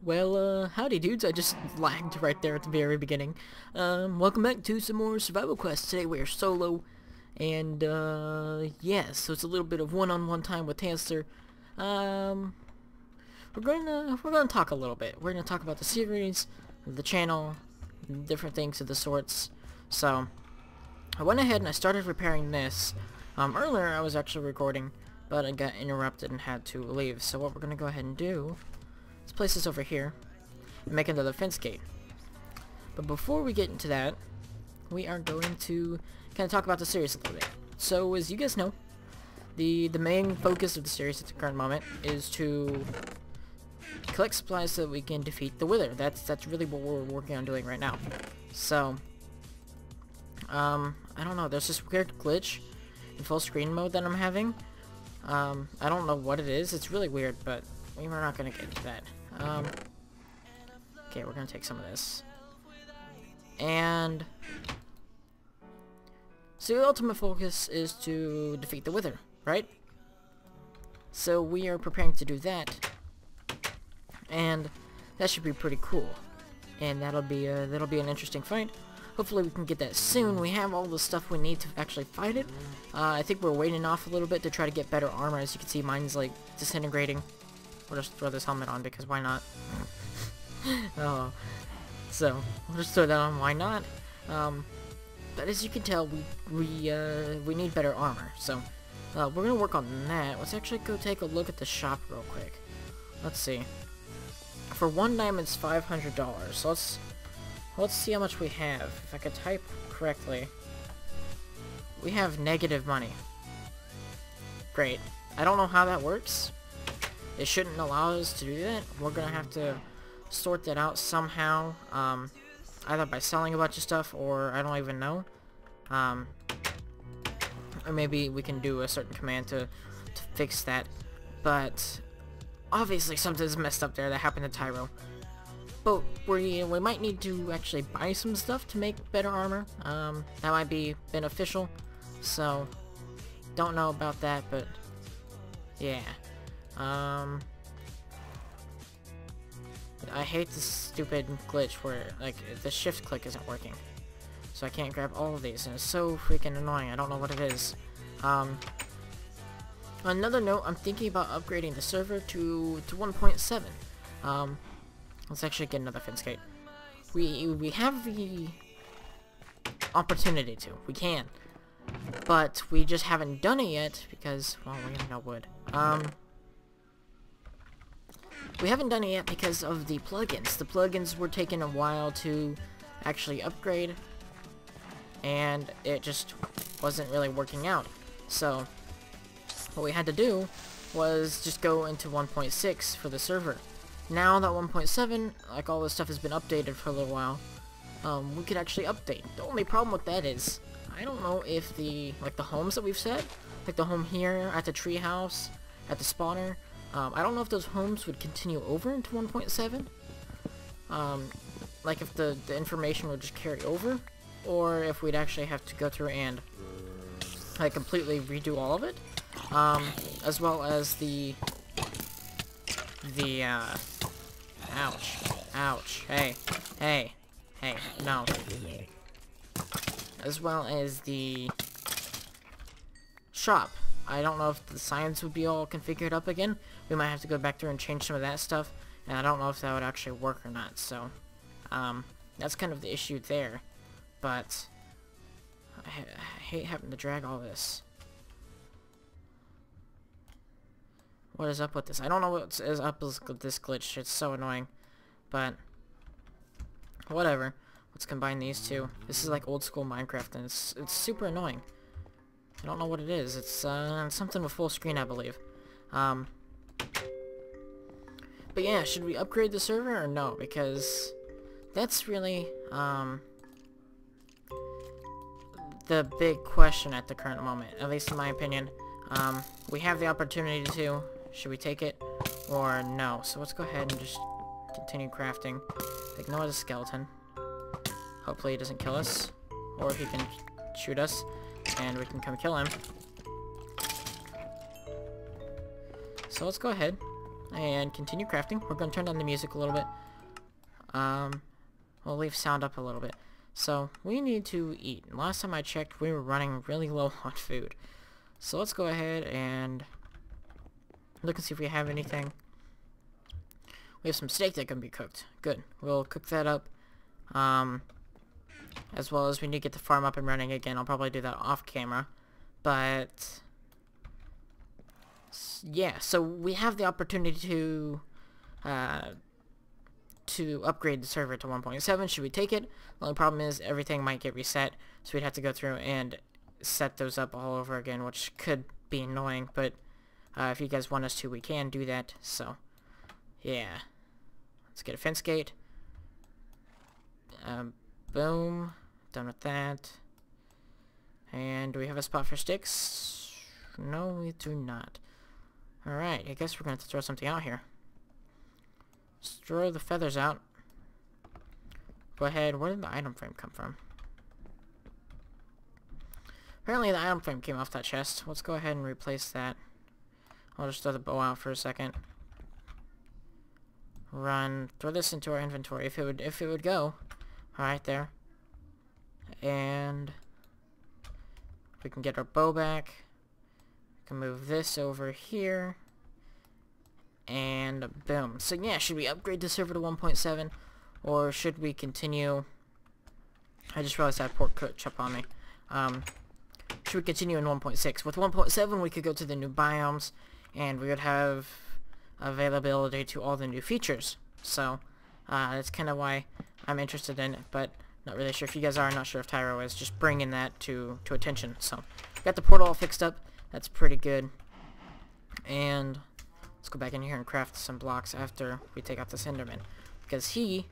Well, uh, howdy dudes, I just lagged right there at the very beginning. Um, welcome back to some more survival quests. Today we are solo, and, uh, yeah, so it's a little bit of one-on-one time with Tanster. Um, we're gonna, we're gonna talk a little bit. We're gonna talk about the series, the channel, different things of the sorts. So, I went ahead and I started repairing this. Um, earlier I was actually recording, but I got interrupted and had to leave. So what we're gonna go ahead and do place this over here and make another fence gate. But before we get into that, we are going to kind of talk about the series a little bit. So as you guys know, the the main focus of the series at the current moment is to collect supplies so that we can defeat the Wither. That's that's really what we're working on doing right now. So, um, I don't know. There's this weird glitch in full screen mode that I'm having. Um, I don't know what it is. It's really weird, but we're not gonna get into that. Um, okay, we're gonna take some of this. And... So the ultimate focus is to defeat the Wither, right? So we are preparing to do that. And that should be pretty cool. And that'll be uh, that'll be an interesting fight. Hopefully we can get that soon. We have all the stuff we need to actually fight it. Uh, I think we're waiting off a little bit to try to get better armor. As you can see, mine's like disintegrating. We'll just throw this helmet on because why not? oh, so we'll just throw that on. Why not? Um, but as you can tell, we we uh, we need better armor. So uh, we're gonna work on that. Let's actually go take a look at the shop real quick. Let's see. For one diamond, it's five hundred dollars. So let's let's see how much we have. If I could type correctly, we have negative money. Great. I don't know how that works. It shouldn't allow us to do that. We're gonna have to sort that out somehow, um, either by selling a bunch of stuff or I don't even know. Um, or maybe we can do a certain command to, to fix that. But obviously something's messed up there that happened to Tyro. But we, we might need to actually buy some stuff to make better armor. Um, that might be beneficial. So, don't know about that, but yeah. Um, I hate this stupid glitch where, like, the shift click isn't working. So I can't grab all of these, and it's so freaking annoying. I don't know what it is. Um, another note, I'm thinking about upgrading the server to, to 1.7. Um, let's actually get another fence gate. We, we have the opportunity to. We can. But we just haven't done it yet because, well, we have no wood. Um, we haven't done it yet because of the plugins. The plugins were taking a while to actually upgrade, and it just wasn't really working out. So, what we had to do was just go into 1.6 for the server. Now that 1.7, like all this stuff has been updated for a little while, um, we could actually update. The only problem with that is, I don't know if the, like the homes that we've set, like the home here, at the treehouse, at the spawner, um, I don't know if those homes would continue over into 1.7. Um, like if the, the information would just carry over, or if we'd actually have to go through and like completely redo all of it. Um, as well as the the uh, ouch, ouch, hey, hey, hey, no. As well as the shop. I don't know if the signs would be all configured up again. We might have to go back through and change some of that stuff. And I don't know if that would actually work or not. So, um, that's kind of the issue there. But, I, I hate having to drag all this. What is up with this? I don't know what is up with this glitch. It's so annoying. But, whatever. Let's combine these two. This is like old school Minecraft and it's, it's super annoying. I don't know what it is. It's uh, something with full screen, I believe. Um, but yeah, should we upgrade the server or no? Because that's really um, the big question at the current moment, at least in my opinion. Um, we have the opportunity to. Should we take it or no? So let's go ahead and just continue crafting. Ignore the skeleton. Hopefully he doesn't kill us. Or he can shoot us and we can come kill him. So let's go ahead and continue crafting. We're going to turn down the music a little bit. Um, we'll leave sound up a little bit. So, we need to eat. Last time I checked, we were running really low on food. So let's go ahead and look and see if we have anything. We have some steak that can be cooked. Good. We'll cook that up. Um, as well as we need to get the farm up and running again. I'll probably do that off camera. But yeah, so we have the opportunity to uh, to upgrade the server to 1.7. Should we take it? The only problem is everything might get reset, so we'd have to go through and set those up all over again, which could be annoying, but uh, if you guys want us to, we can do that, so yeah. Let's get a fence gate. Um, boom. Done with that. And do we have a spot for sticks? No, we do not. Alright, I guess we're going to throw something out here. Let's throw the feathers out. Go ahead. Where did the item frame come from? Apparently the item frame came off that chest. Let's go ahead and replace that. I'll just throw the bow out for a second. Run. Throw this into our inventory if it would if it would go. Alright there. And we can get our bow back. We can move this over here. And boom. So yeah, should we upgrade the server to 1.7? Or should we continue... I just realized I had pork chop on me. Um, should we continue in 1.6? With 1.7 we could go to the new biomes and we would have availability to all the new features. So uh, that's kind of why I'm interested in it, but not really sure if you guys are. Not sure if Tyro is. Just bringing that to, to attention. So got the portal all fixed up. That's pretty good. And let's go back in here and craft some blocks after we take out this Enderman. Because he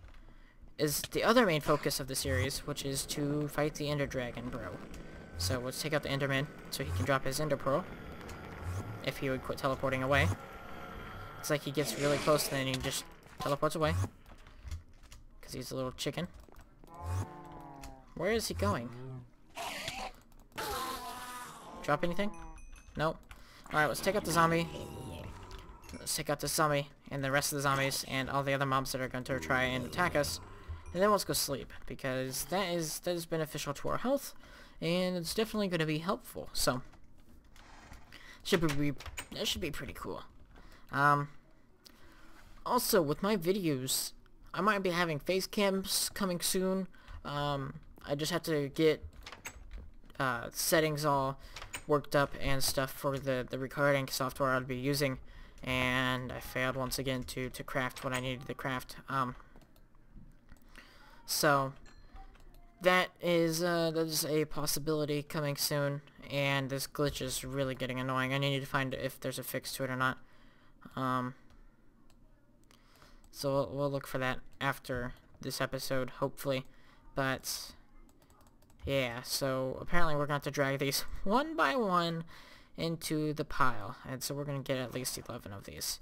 is the other main focus of the series, which is to fight the Ender Dragon, bro. So let's take out the Enderman so he can drop his Ender Pearl. If he would quit teleporting away. It's like he gets really close and then he just teleports away. Because he's a little chicken. Where is he going? Drop anything? Nope. Alright, let's take out the zombie. Let's take out the zombie and the rest of the zombies and all the other mobs that are going to try and attack us. And then let's go sleep because that is that is beneficial to our health and it's definitely going to be helpful. So should be that should be pretty cool. Um, also with my videos, I might be having face cams coming soon. Um, I just have to get uh, settings all worked up and stuff for the, the recording software I'll be using. And I failed once again to, to craft what I needed to craft. Um, so, that is, uh, that is a possibility coming soon. And this glitch is really getting annoying. I need to find if there's a fix to it or not. Um, so we'll, we'll look for that after this episode, hopefully. But, yeah, so apparently we're going to have to drag these one by one into the pile. And so we're going to get at least 11 of these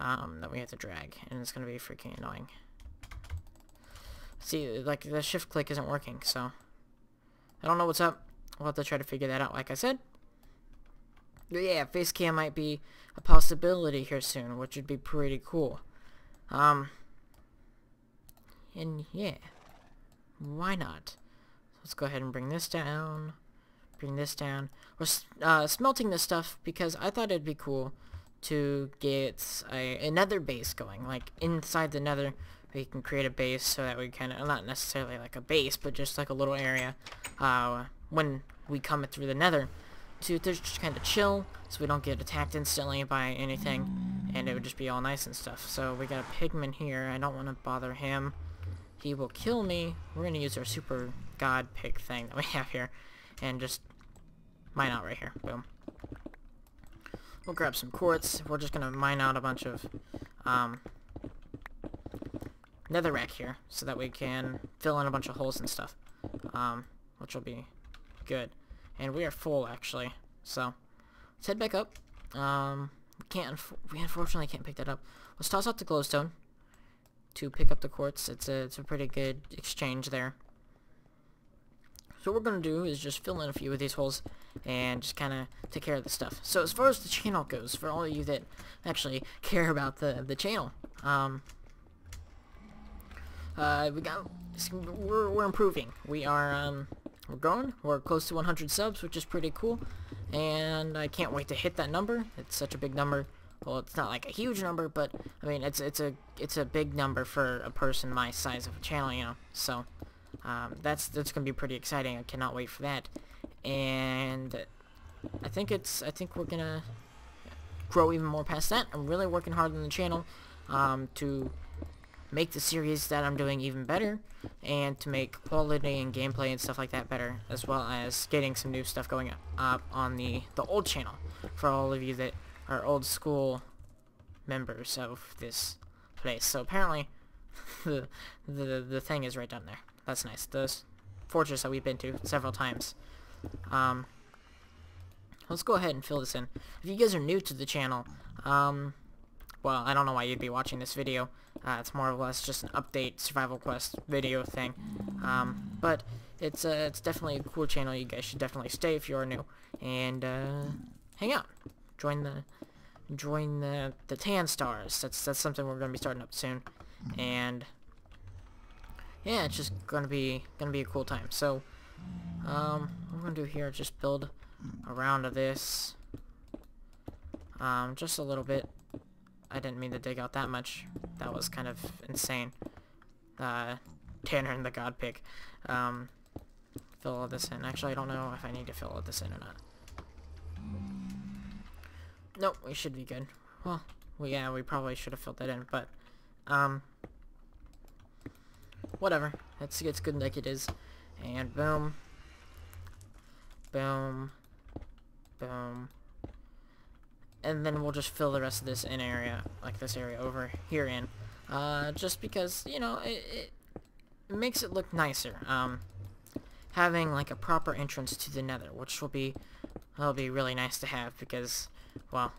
um, that we have to drag. And it's going to be freaking annoying. See, like, the shift click isn't working, so... I don't know what's up. We'll have to try to figure that out, like I said. But yeah, face cam might be a possibility here soon, which would be pretty cool. Um, and yeah, why not? Let's go ahead and bring this down, bring this down. We're uh, smelting this stuff because I thought it'd be cool to get a, a nether base going, like inside the nether we can create a base so that we kind of, not necessarily like a base, but just like a little area uh, when we come through the nether to, to just kind of chill so we don't get attacked instantly by anything and it would just be all nice and stuff. So we got a pigman here. I don't want to bother him. He will kill me. We're going to use our super god pick thing that we have here and just mine out right here. Boom. We'll grab some quartz. We're just going to mine out a bunch of um, netherrack here so that we can fill in a bunch of holes and stuff, um, which will be good. And we are full, actually. So, let's head back up. Um, we can't, we unfortunately can't pick that up. Let's toss out the glowstone to pick up the quartz. It's a, it's a pretty good exchange there. So what we're going to do is just fill in a few of these holes and just kind of take care of the stuff. So as far as the channel goes, for all of you that actually care about the, the channel, um, uh, we got, we're, we're improving. We are, um, we're growing. We're close to 100 subs, which is pretty cool. And I can't wait to hit that number. It's such a big number. Well, it's not like a huge number, but I mean, it's it's a it's a big number for a person my size of a channel, you know. So um, that's that's gonna be pretty exciting. I cannot wait for that. And I think it's I think we're gonna grow even more past that. I'm really working hard on the channel um, to make the series that I'm doing even better and to make quality and gameplay and stuff like that better as well as getting some new stuff going up on the the old channel for all of you that are old school members of this place. So apparently the the the thing is right down there. That's nice. The fortress that we've been to several times. Um let's go ahead and fill this in. If you guys are new to the channel um well, I don't know why you'd be watching this video. Uh, it's more or less just an update survival quest video thing. Um, but it's uh, it's definitely a cool channel. You guys should definitely stay if you are new and uh, hang out. Join the join the the Tan Stars. That's that's something we're gonna be starting up soon. And yeah, it's just gonna be gonna be a cool time. So um, what we're gonna do here is just build around of this. Um, just a little bit. I didn't mean to dig out that much. That was kind of insane. Uh, Tanner and the God Pick. Um, fill all this in. Actually, I don't know if I need to fill all this in or not. Nope, we should be good. Well, yeah, we probably should have filled that in, but, um, whatever. It's, it's good like it is. And boom. Boom. Boom and then we'll just fill the rest of this in area, like this area over here in, uh, just because, you know, it, it makes it look nicer, um, having, like, a proper entrance to the nether, which will be, will be really nice to have, because, well,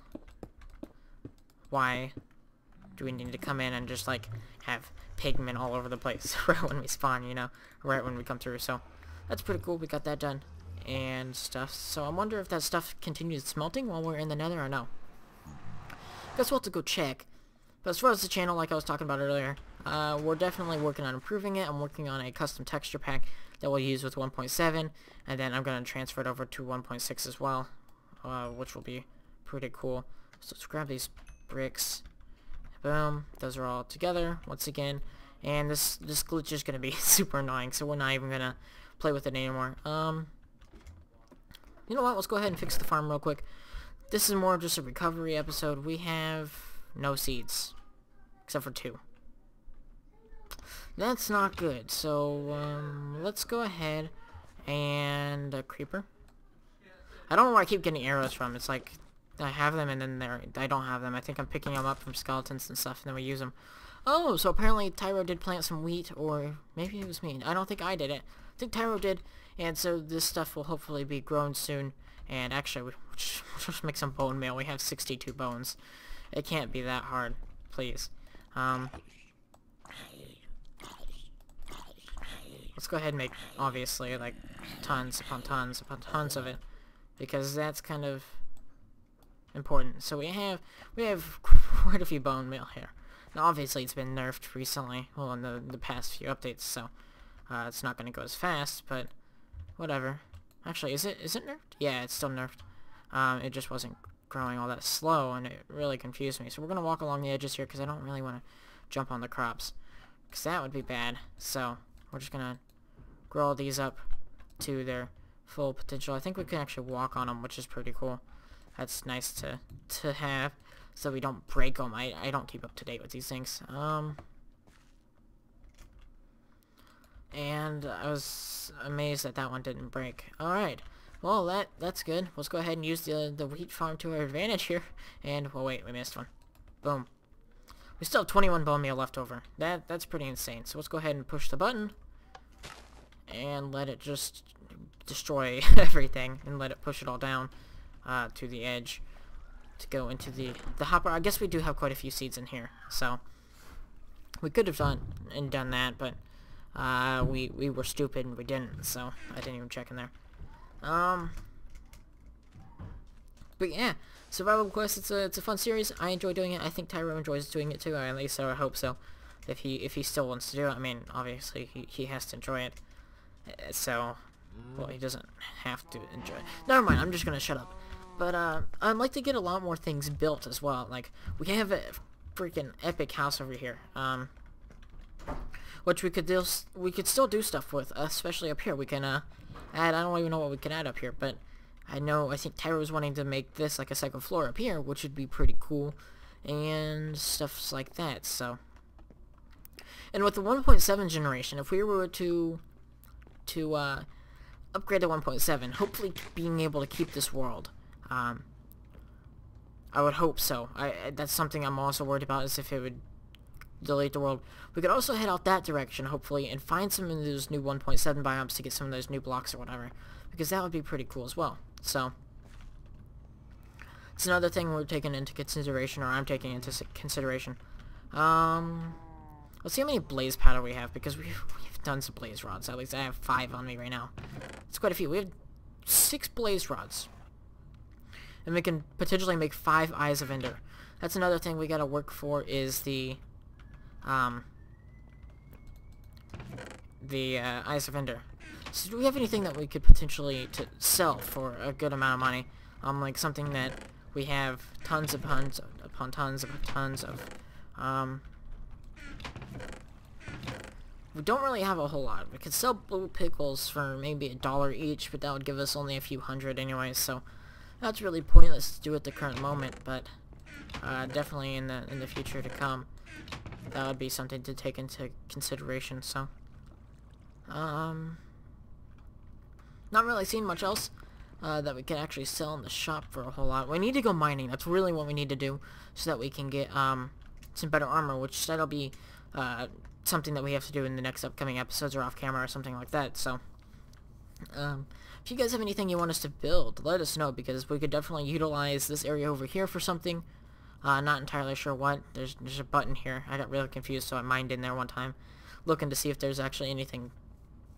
why do we need to come in and just, like, have pigmen all over the place right when we spawn, you know, right when we come through, so, that's pretty cool, we got that done and stuff. So I wonder if that stuff continues smelting while we're in the nether or no. Guess we'll have to go check. But as far as the channel, like I was talking about earlier, uh, we're definitely working on improving it. I'm working on a custom texture pack that we'll use with 1.7, and then I'm going to transfer it over to 1.6 as well, uh, which will be pretty cool. So let's grab these bricks. Boom. Those are all together once again. And this, this glitch is going to be super annoying, so we're not even going to play with it anymore. Um, you know what? Let's go ahead and fix the farm real quick. This is more of just a recovery episode. We have no seeds. Except for two. That's not good. So, um, let's go ahead and... A creeper. I don't know where I keep getting arrows from. It's like, I have them and then they're, I don't have them. I think I'm picking them up from skeletons and stuff and then we use them. Oh, so apparently Tyro did plant some wheat, or maybe it was me. I don't think I did it. I think Tyro did, and so this stuff will hopefully be grown soon. And actually, we'll just make some bone meal. We have 62 bones. It can't be that hard, please. Um, let's go ahead and make, obviously, like, tons upon tons upon tons of it. Because that's kind of important. So we have, we have quite a few bone meal here. Now, obviously, it's been nerfed recently, well, in the, the past few updates, so uh, it's not going to go as fast, but whatever. Actually, is it is it nerfed? Yeah, it's still nerfed. Um, it just wasn't growing all that slow, and it really confused me. So we're going to walk along the edges here, because I don't really want to jump on the crops. Because that would be bad. So, we're just going to grow all these up to their full potential. I think we can actually walk on them, which is pretty cool. That's nice to, to have, so we don't break them. I, I don't keep up to date with these things. Um, and I was amazed that that one didn't break. Alright, well that that's good. Let's go ahead and use the, the wheat farm to our advantage here. And, well wait, we missed one. Boom. We still have 21 bone meal left over. That That's pretty insane. So let's go ahead and push the button. And let it just destroy everything. And let it push it all down uh, to the edge. To go into the, the hopper. I guess we do have quite a few seeds in here. So we could have done and done that, but Uh, we, we were stupid and we didn't, so I didn't even check in there. Um, but yeah, Survival Quest, it's a, it's a fun series. I enjoy doing it. I think Tyro enjoys doing it too, at least I hope so. If he, if he still wants to do it, I mean, obviously, he, he has to enjoy it. Uh, So, well, he doesn't have to enjoy it. Never mind, I'm just gonna shut up. But, uh, I'd like to get a lot more things built as well. Like, we have a freaking epic house over here. Um, which we could do, we could still do stuff with, especially up here. We can, uh, add, I don't even know what we can add up here, but I know, I think Tyro was wanting to make this like a second floor up here, which would be pretty cool, and stuff like that, so. And with the 1.7 generation, if we were to, to, uh, upgrade to 1.7, hopefully being able to keep this world, um, I would hope so. I, that's something I'm also worried about, is if it would delete the world. We could also head out that direction, hopefully, and find some of those new 1.7 biomes to get some of those new blocks or whatever, because that would be pretty cool as well. So, it's another thing we're taking into consideration, or I'm taking into consideration. Um, let's see how many blaze powder we have, because we've, we've done some blaze rods. At least I have five on me right now. It's quite a few. We have six blaze rods. And we can potentially make five Eyes of Ender. That's another thing we gotta work for, is the um, the uh, of Ender. So do we have anything that we could potentially to sell for a good amount of money? Um, like something that we have tons upon upon tons of tons of. Um, we don't really have a whole lot. We could sell blue pickles for maybe a dollar each, but that would give us only a few hundred anyways. So that's really pointless to do at the current moment. But uh, definitely in the in the future to come that would be something to take into consideration, so. Um, not really seeing much else uh, that we can actually sell in the shop for a whole lot. We need to go mining. That's really what we need to do so that we can get um, some better armor, which that'll be uh, something that we have to do in the next upcoming episodes or off camera or something like that, so. Um, if you guys have anything you want us to build, let us know, because we could definitely utilize this area over here for something. Uh, not entirely sure what. There's, there's a button here. I got really confused, so I mined in there one time, looking to see if there's actually anything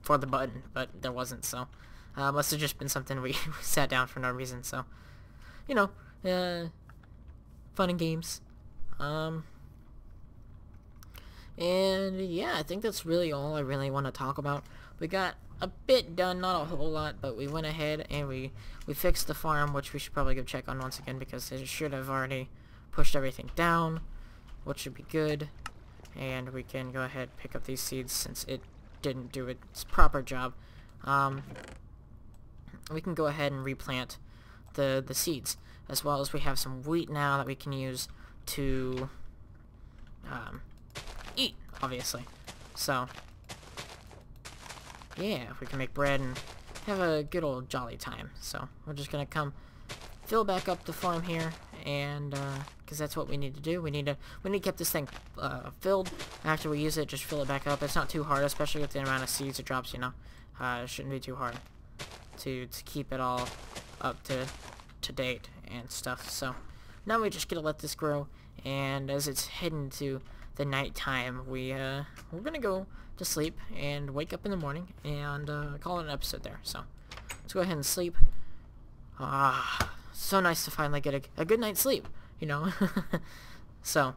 for the button, but there wasn't, so. Uh, must have just been something we sat down for no reason, so. You know, uh, fun and games. Um, and yeah, I think that's really all I really want to talk about. We got a bit done, not a whole lot, but we went ahead and we, we fixed the farm, which we should probably go check on once again because it should have already pushed everything down, which should be good. And we can go ahead pick up these seeds since it didn't do its proper job. Um, we can go ahead and replant the, the seeds, as well as we have some wheat now that we can use to um, eat, obviously. So, yeah, we can make bread and have a good old jolly time. So, we're just gonna come fill back up the farm here, and, uh, because that's what we need to do. We need to, we need to keep this thing, uh, filled. After we use it, just fill it back up. It's not too hard, especially with the amount of seeds it drops, you know. Uh, it shouldn't be too hard to, to keep it all up to, to date and stuff. So, now we just gotta let this grow, and as it's heading to the night time, we, uh, we're gonna go to sleep and wake up in the morning and, uh, call it an episode there. So, let's go ahead and sleep. Ah, so nice to finally get a, a good night's sleep, you know? so,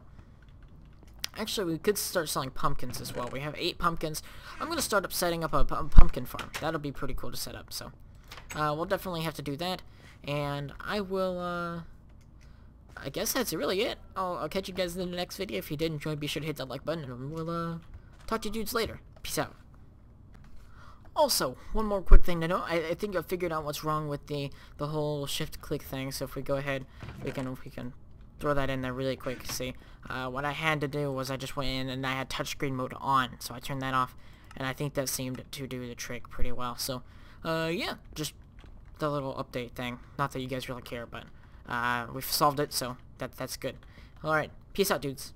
actually we could start selling pumpkins as well. We have eight pumpkins. I'm going to start up setting up a, a, pumpkin farm. That'll be pretty cool to set up, so. Uh, we'll definitely have to do that. And I will, uh... I guess that's really it. I'll, I'll catch you guys in the next video. If you did enjoy, be sure to hit that like button, and we'll, uh, talk to you dudes later. Peace out. Also, one more quick thing to know. I, I think I figured out what's wrong with the the whole shift click thing. So if we go ahead, we can we can throw that in there really quick. See, uh, what I had to do was I just went in and I had touchscreen mode on, so I turned that off, and I think that seemed to do the trick pretty well. So, uh, yeah, just the little update thing. Not that you guys really care, but uh, we've solved it, so that that's good. All right, peace out, dudes.